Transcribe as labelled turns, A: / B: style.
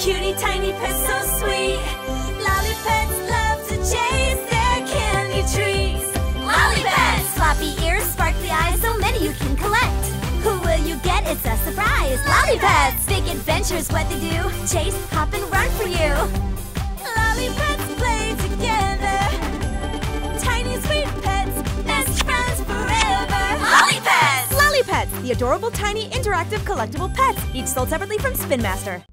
A: Cutie tiny pets so sweet. Lolly pets love to chase their candy trees. Lollipets! Floppy ears, sparkly eyes, so many you can collect. Who will you get? It's a surprise. Lollipets! Big adventures, what they do. Chase, hop, and run for you. Lolly pets play together. Tiny sweet pets, best friends forever. Lolly pets!
B: Lollipets, the adorable tiny interactive collectible pets, each sold separately from Spin Master.